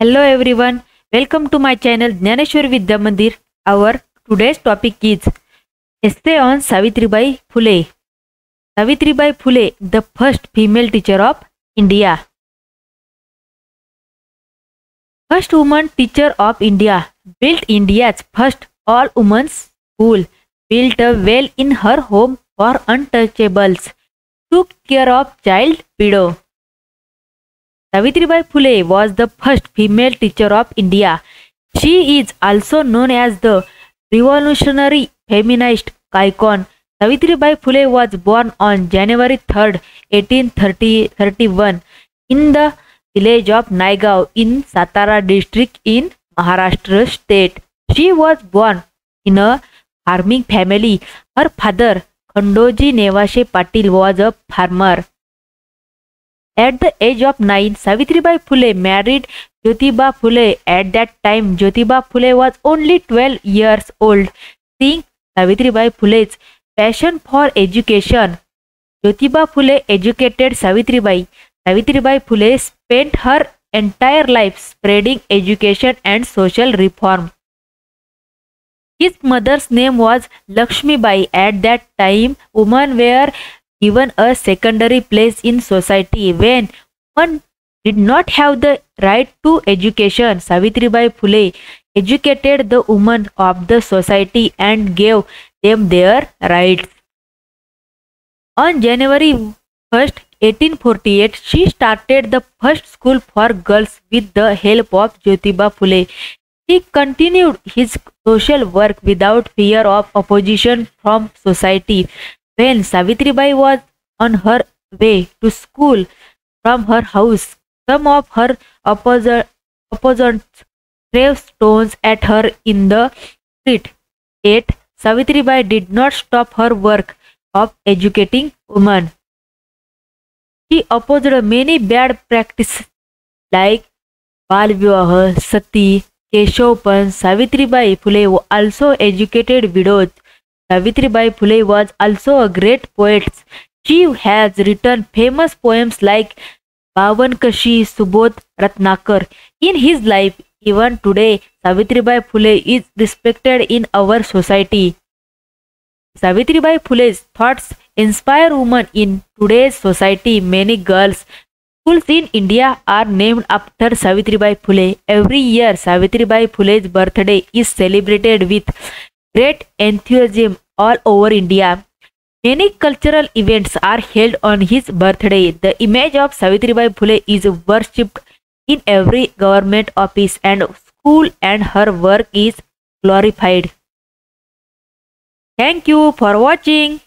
Hello everyone, welcome to my channel Dnyaneshwari Vidya Mandir. Our today's topic is essay on Savitribai Phule. Savitribai Phule, the first female teacher of India. First woman teacher of India, built India's first all-women's school, built a well in her home for untouchables, took care of child widow. Savitribai Phule was the first female teacher of India. She is also known as the revolutionary feminist icon. Savitribai Phule was born on January 3, 1831 in the village of Naigaon in Satara district in Maharashtra state. She was born in a farming family. Her father, Khandoji Nevashe Patil, was a farmer. At the age of 9, Savitribai Phule married Jyotiba Phule. At that time, Jyotiba Phule was only 12 years old. Seeing Savitribai Phule's passion for education, Jyotiba Phule educated Savitribai. Savitribai Phule spent her entire life spreading education and social reform. His mother's name was Lakshmi Bai. At that time, women were given a secondary place in society when one did not have the right to education. Savitribai Phule educated the women of the society and gave them their rights. On January 1st, 1848, she started the first school for girls with the help of Jyotiba Phule. He continued his social work without fear of opposition from society. When Savitribai was on her way to school from her house, some of her opponents threw stones at her in the street. Yet Savitribai did not stop her work of educating women. She opposed many bad practices like Bal Vivaha, Sati, Keshavapan. Savitribai Phule also educated widows. Savitribai Phule was also a great poet. She has written famous poems like Bavan Kashi Subodh Ratnakar. In his life, even today, Savitribai Phule is respected in our society. Savitribai Phule's thoughts inspire women in today's society. Many girls' schools in India are named after Savitribai Phule. Every year, Savitribai Phule's birthday is celebrated with great enthusiasm all over India. Many cultural events are held on his birthday. The image of Savitribai Phule is worshipped in every government office and school and her work is glorified. Thank you for watching.